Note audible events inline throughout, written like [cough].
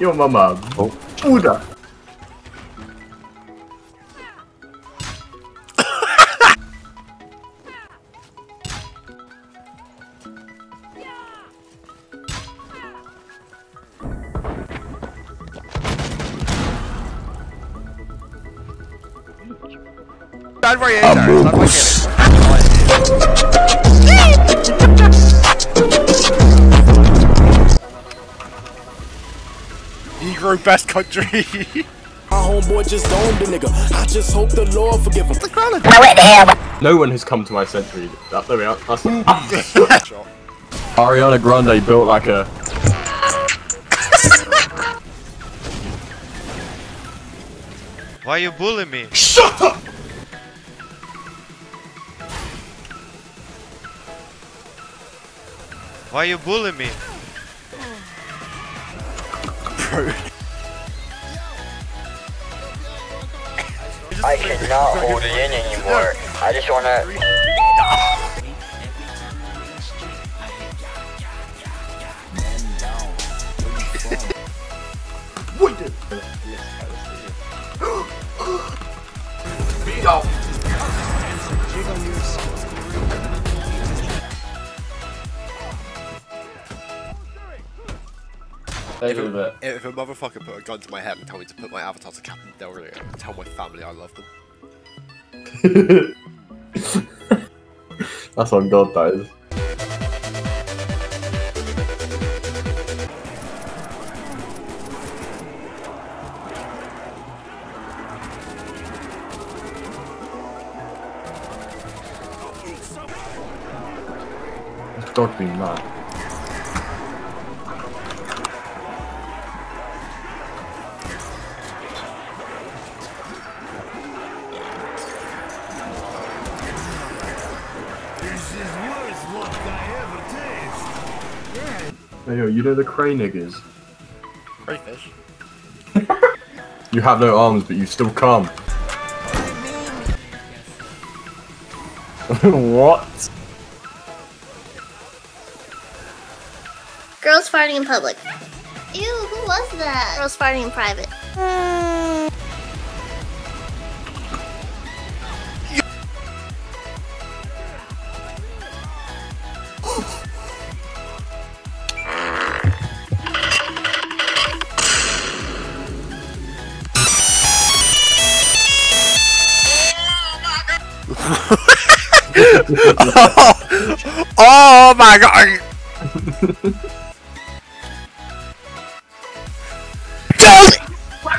Your mama. Oh. Stand where Negro best country. [laughs] My homeboy just domed the nigga. I just hope the Lord forgive him. No one has come to my century. That, there we are. That's [laughs] Ariana Grande built like a. Why are you bullying me? Shut up! Why you bullying me? Bro. I cannot hold it in anymore. I just wanna. [laughs] Wait. Yo. [gasps] It a. If a motherfucker put a gun to my head and told me to put my avatar to Captain Del Rio and tell my family I love them. [laughs] That's on God, that is. Dog being mad. Hey yo, you know the cray niggers? Crayfish. [laughs] You have no arms, but you still come. [laughs] what? Girls farting in public. Ew, who was that? Girls farting in private. [laughs] Oh my god!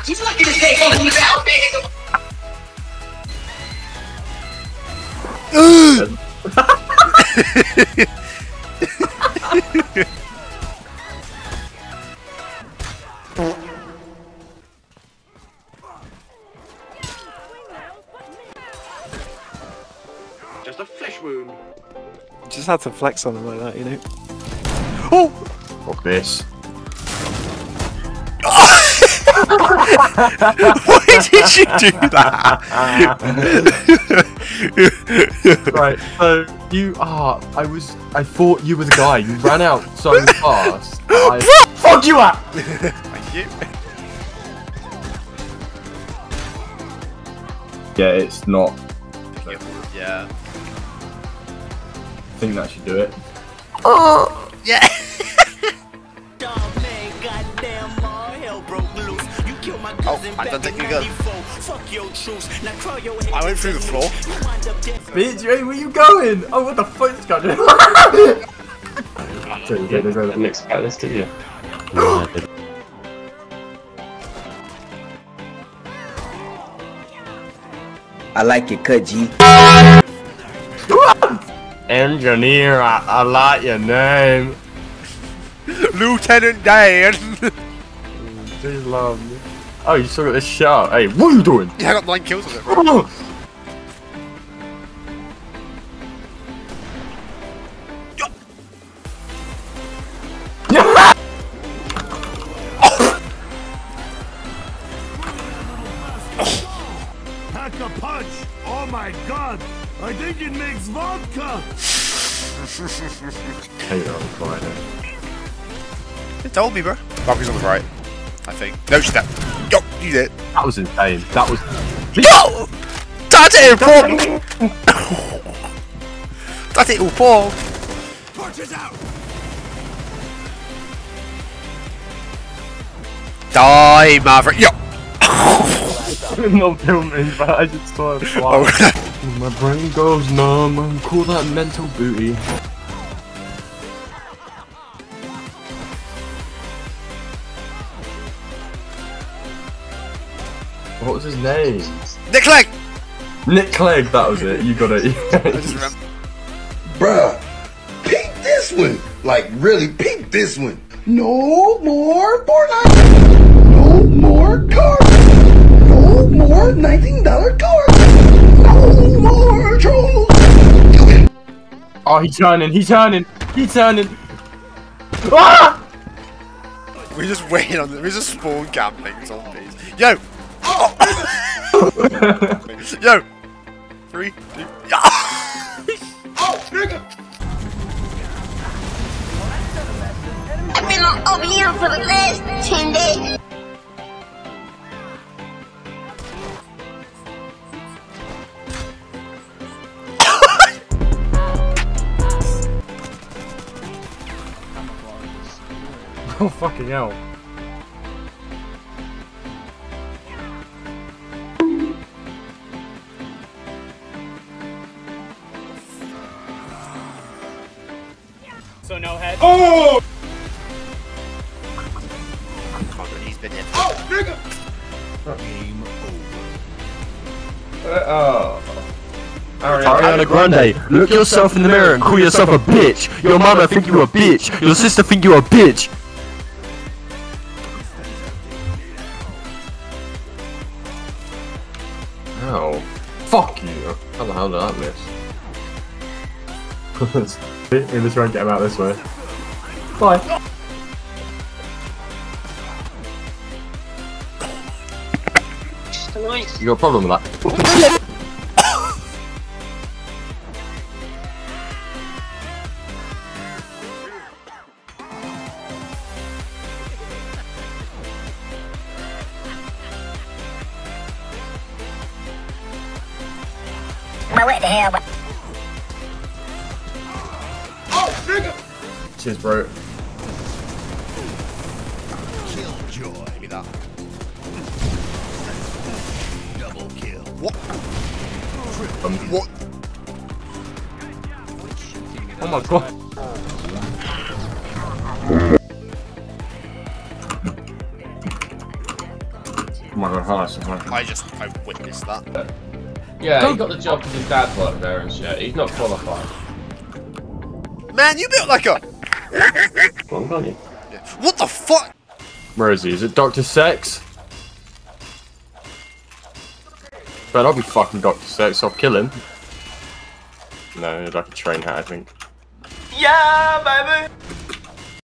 Just had to flex on them like that, you know. Oh! Fuck this. [laughs] [laughs] Why did you do that? [laughs] right, so you are. I was. I thought you were the guy. You ran out so fast. I, fuck you up! Thank you. Yeah, it's not. Yeah. I think that should do it. Oh. Yeah. [laughs] Oh, I don't think you gun. I went through the floor. Bitch, hey, where you going? Oh, what the fuck is going on? Next catalyst, did you? [gasps] I like it, cut G. Engineer, I, I like your name. Lieutenant Dan. [laughs] Just love me. Oh, you still got this shot. Hey, what are you doing? yeah, I got nine kills on it, bro. Pack a punch! Oh my god! I think it makes vodka! Hate on Friday. You told me, bro. Valkyrie's on the right. I think. No, she's not. Yo, you did. That was insane. That was. Yo! That's it, Paul! That's [laughs] it, Paul! Torches out! Die, Maverick! Yo! [laughs] not filming, eh, but I just saw it fly. Oh, [laughs] My brain goes numb. Call that mental booty. What was his name? Nick Clegg! Nick Clegg. That was it. You got it. [laughs] I. Bruh, peep this one. Like, really peep this one. No more Fortnite. No more cars. No more $19 cars. No more trolls. oh, he's turning. He's turning. He's turning. Ah! We're just waiting on We're just spawn camping zombies. Yo! Oh. [laughs] Yo! Three, two, I've been on OBM for the last 10 days. Oh [laughs] fucking hell. So no head. Oh! He's been in. Oh, uh, uh, Ariana Grande, look yourself in the mirror and call yourself a bitch. Your mama think you a bitch. Your sister think you a bitch. How the hell did I miss? We're just trying to get him out this way. Bye. You got a problem with that? [laughs] But what the hell? Cheers, bro. Give me that. Double kill. What? Um, What? oh my god. Oh my god, how that's I just, I witnessed that. Yeah, he got the job because his dad worked there and shit. He's not qualified. Man, you built like a. Well done, you. What the fuck? Where is he? Is it Dr. Sex? But I'll be fucking Dr. Sex, I'll kill him. No, like a train hat, I think. Yeah, baby.